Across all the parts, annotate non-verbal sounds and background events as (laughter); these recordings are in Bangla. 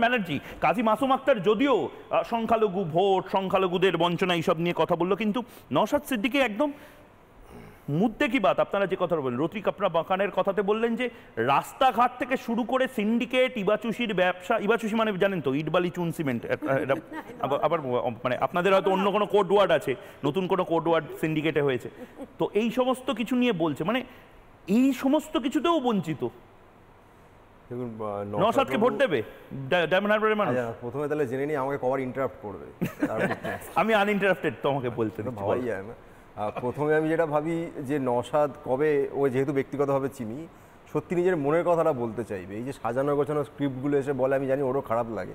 ব্যানার্জি কাজী মাসুম আক্তার যদিও সংখ্যালঘু ভোট সংখ্যালঘুদের বঞ্চনা এইসব নিয়ে কথা বলল কিন্তু নওশাদ সিদ্দিকি একদম মুদ্দে কি বাত? আপনারা যে কথা বললেন রতি কাপড়া বাঁকানের কথাতে বললেন যে রাস্তাঘাট থেকে শুরু করে সিন্ডিকেট ইবাচুষির ব্যবসা ইবাচুষি মানে জানেন তো ইটবালি চুন সিমেন্ট আবার মানে আপনাদের হয়তো অন্য কোনো কোড ওয়ার্ড আছে নতুন কোনো কোড ওয়ার্ড সিন্ডিকেটে হয়েছে। তো এই সমস্ত কিছু নিয়ে বলছে মানে এই সমস্ত কিছুতেও বঞ্চিত। দেখুন নওশাদকে ভোট দেবে? ডা- ডায়মন্ড হারবারের মানুষ? প্রথমে তাহলে জেনে নিই আমাকে কবার ইন্টারাপ্ট করবে। (laughs) আমি আনইন্টারাপ্টেড তোমাকে বলতে ভাবাই যায় না। প্রথমে আমি যেটা ভাবি যে নসাদ কবে ও যেহেতু ব্যক্তিগতভাবে চিনি সত্যি নিজের মনের কথাটা বলতে চাইবে। এই যে সাজানো গোছানো স্ক্রিপ্টগুলো এসে বলে আমি জানি ওরও খারাপ লাগে।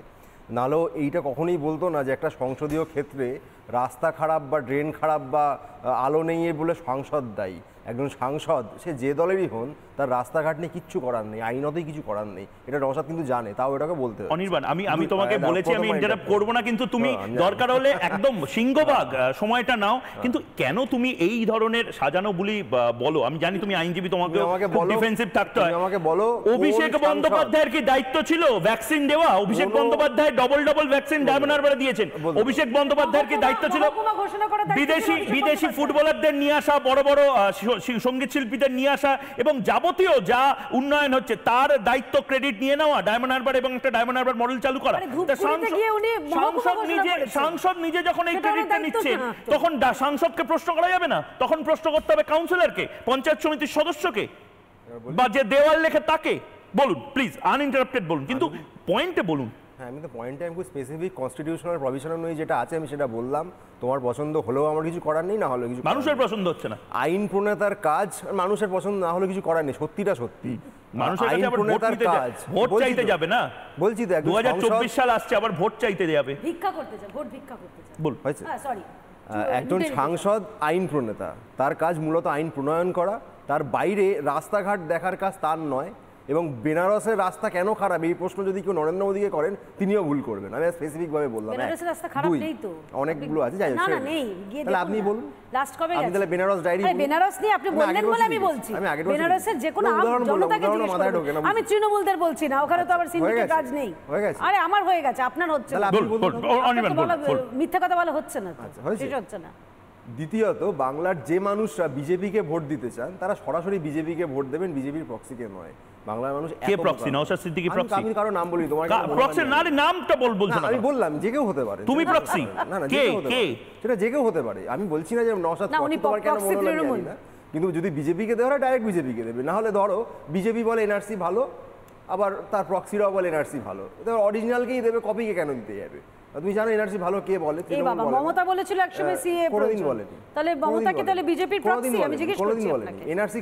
নাহলেও এইটা কখনোই বলতো না যে একটা সংসদীয় ক্ষেত্রে রাস্তা খারাপ বা ড্রেন খারাপ বা আলো নেই বলে সাংসদ দায়ী। একজন সাংসদ সে যে দলেরই হন তার রাস্তাঘাট নিয়ে কিচ্ছু করার নেই আইনতই কিছু করার নেই। এটা নসাদ কিন্তু জানে তাও এটাকে বলতে অনির্বাণ আমি আমি তোমাকে বলেছি আমি ইন্টারাপ্ট interrupt করব না কিন্তু তুমি হ্যাঁ। দরকার হলে একদম সিংহবাগ সময়টা নাও। কিন্তু কেন তুমি এই ধরনের সাজানো বুলি বলো? আমি জানি তুমি আইনজীবী তোমাকে আমাকে বলো, ডিফেন্সিভ থাকতে হয়। আমাকে বলো, অভিষেক বন্দ্যোপাধ্যায়ের কি দায়িত্ব ছিল? ভ্যাকসিন দেওয়া? Abhishek Bandyopadhyay double double vaccine diamond দিয়েছেন। অভিষেক বন্দ্যোপাধ্যায়ের কি দায়িত্ব দায়িত্ব ছিল। বিদেশি বিদেশি ফুটবলারদের নিয়ে আসা বড় বড় সংগীত শিল্পীদের নিয়ে আসা এবং যাবতীয় যা উন্নয়ন হচ্ছে তার দায়িত্ব ক্রেডিট নিয়ে নেওয়া ডায়মন্ড হারবার এবং একটা ডায়মন্ড হারবার মডেল চালু করা। মানে সাংসদ- নিজে সাংসদ নিজে যখন এই ক্রেডিটটা নিচ্ছেন তখন সাংসদকে প্রশ্ন করা যাবে না। তখন প্রশ্ন করতে হবে কাউন্সিলরকে পঞ্চায়েত সমিতির সদস্যকে। বা যে দেওয়াল লেখে তাকে। বলুন প্লিজ আনইন্টারাপ্টেড বলুন। কিন্তু পয়েন্টে বলুন। হ্যাঁ আমি তো পয়েন্টে আমি খুব স্পেসিফিক কনস্টিটিউশনাল প্রভিশন অনুযায়ী যেটা আছে আমি সেটা বললাম। তোমার পছন্দ হলেও আমার কিছু করার নেই না হলেও কিছু করার মানুষের নেই। পছন্দ হচ্ছে না। আইন প্রণেতার কাজ মানুষের পছন্দ না হলে কিছু করার নেই সত্যিটা সত্যি। বলছি তো। সাল আসছে আবার ভোট চাইতে যাবে। ভিক্ষা করতে ভোট ভিক্ষা করতে বল হ্যাঁ সরি একজন সাংসদ আইন প্রণেতা তার কাজ মূলত আইন প্রণয়ন করা। তার বাইরে রাস্তাঘাট দেখার কাজ তার নয় এবং বেনারসের রাস্তা কেন খারাপ? এই প্রশ্ন যদি কেউ নরেন্দ্র মোদীকে করেন তিনিও ভুল করবেন। আমি স্পেসিফিক ভাবে বললাম। বেনারসের রাস্তা খারাপ নেই তো। অনেকগুলো আছে যাই হোক, তাহলে আপনি বলুন। লাস্ট কবে আপনি তাহলে বেনারস ডায়েরি বেনারস নিয়ে আপনি বললেন বলে আমি বলছি। আমি আগের বেনারসের যে কোনো উদাহরণ জনতাকে জিজ্ঞেস করুন। আমি তৃণমূলদের বলছি না ওখানে তো আবার সিন্ডিকেট কাজ নেই। হয়ে গেছে? আরে আমার হয়ে গেছে আপনার হচ্ছে না। মিথ্যা কথা বলা হচ্ছে না। আচ্ছা, হচ্ছে না। দ্বিতীয়ত বাংলার যে মানুষরা বিজেপিকে ভোট দিতে চান তারা সরাসরি বিজেপিকে ভোট দেবেন বিজেপির প্রক্সিকে নয় বাংলার মানুষ কে? বোকা নওশাদ সিদ্দিকী আমি- proxy? আমি কারও নাম বলি তোমার প্রক্সি না। রে, নামটা বল বলছো না, আমি বললাম যে কেউ হতে পারে তুমি যে কেউ হতে proxy? পারে। না না যে কে? কে? সেটা যে কেউ হতে পারে আমি বলছি না যে নসাদ না, উনি তোমার কেন মনে হলো না কিন্তু যদি বিজেপিকে দেওয়া হয় ডাইরেক্ট বিজেপিকে দেবে না হলে ধরো বিজেপি বলে এনআরসি ভালো আবার তার প্রক্সিরাও বলে এনআরসি ভালো অরিজিনালকেই দেবে কপিকে কেন দিতে যাবে তুমি জানো এনআরসি ভালো কে বলে এই বাবা মমতা বলেছিল একসময় সিএ কোনোদিন বলেনি। তাহলে মমতাকে তাহলে বিজেপির প্রক্সি আমি জিজ্ঞেস করছি আপনাকে। এনআরসি